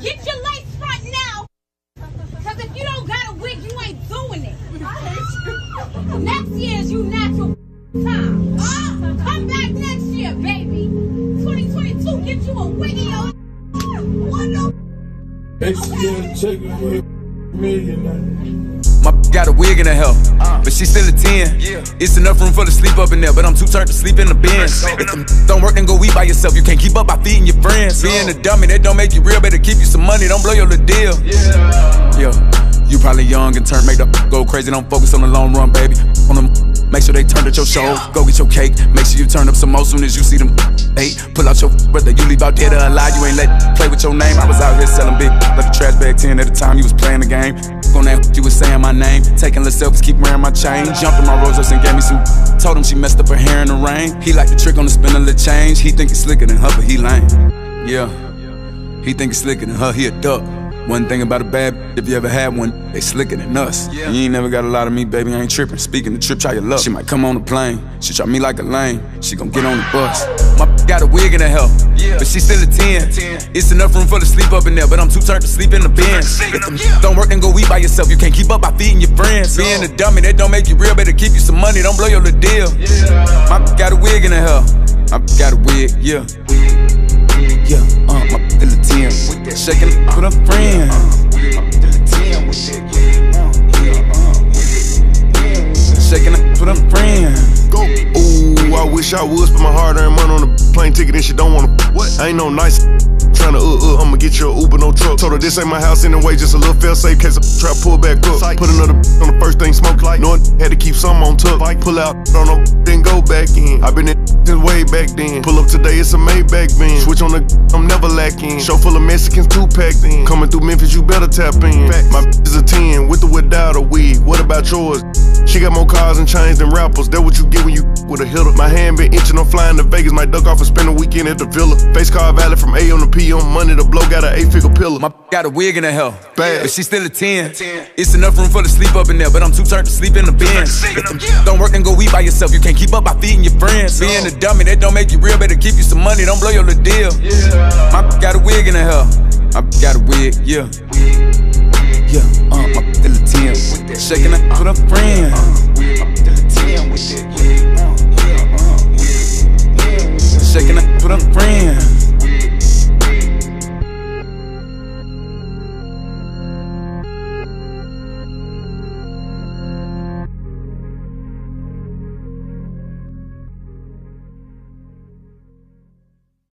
Get your lace front now. Cause if you don't got a wig, you ain't doing it. Next year is you natural time. Come back next year, baby. 2022, get you a wig in your the XDL checking with millionaire. My got a wig in her hair, but she still a 10. It's enough room for to sleep up in there, but I'm too turned to sleep in the bins. If them don't work, then go eat by yourself. You can't keep up by feeding your friends. Being a dummy, that don't make you real. Better keep you some money, don't blow your little deal. Yeah. You probably young and turn, make the go crazy. Don't focus on the long run, baby. On them, make sure they turn at your show. Go get your cake. Make sure you turn up some more soon as you see them. Eight, pull out your brother. You leave out dead or alive. You ain't let play with your name. I was out here selling big like a trash bag 10 at the time. You was playing the game. On that, you was saying my name. Taking little selfies, keep wearing my chain. Jumped in my Rolls Royce and gave me some. Told him she messed up her hair in the rain. He like the trick on the spin of the change. He think he's slicker than her, but he lame. Yeah. He think he's slicker than her, he a duck. One thing about a bad if you ever had one, they slicker than us. And you ain't never got a lot of me, baby, I ain't tripping. Speaking the trip, try your luck. She might come on the plane, she try me like a lame. She gon' get on the bus. My got a wig in her hair, but she still a 10. 10. It's enough room for to sleep up in there, but I'm too turned to sleep in the bins. If them don't work, then go eat by yourself. You can't keep up by feeding your friends. Being a dummy, that don't make you real. Better keep you some money, don't blow your little deal. My b- got a wig in her. My b- got a wig, yeah. Yeah, uh, my still a 10. Shaking with her friends. Wish I would spend my hard earned money on a plane ticket and she don't wanna. What? I ain't no nice. Tryna uh uh, I'ma get you a Uber, no truck. Told her this ain't my house anyway, just a little fail safe case I try to pull back up. Put another on the first thing. Knowing had to keep some on tuck. Pull out on no then go back in. I been in since way back then. Pull up today, it's a Maybach Benz. Switch on the, I'm never lacking. Show full of Mexicans, two packed in. Coming through Memphis, you better tap in. My is a 10, with or without a wig. What about yours? She got more cars and chains than rappers. That what you get when you with a hitter. My hand been itching, I'm flying to Vegas. Might duck off and spend a weekend at the villa. Face car valid from A on the P on money. The blow got an eight figure pillar. My got a wig in the hell. Bad. but she still a 10. 10. It's enough room for to sleep up in there, but I'm too turned to sleep in the bins. If them don't work, then go eat by yourself. You can't keep up by feeding your friends. Being a dummy, that don't make you real. Better keep you some money, don't blow your little deal. My got a wig in the hair. I got a wig, yeah. Yeah, uh, my still a 10. Shaking it with her friends. Shaking it with her friends.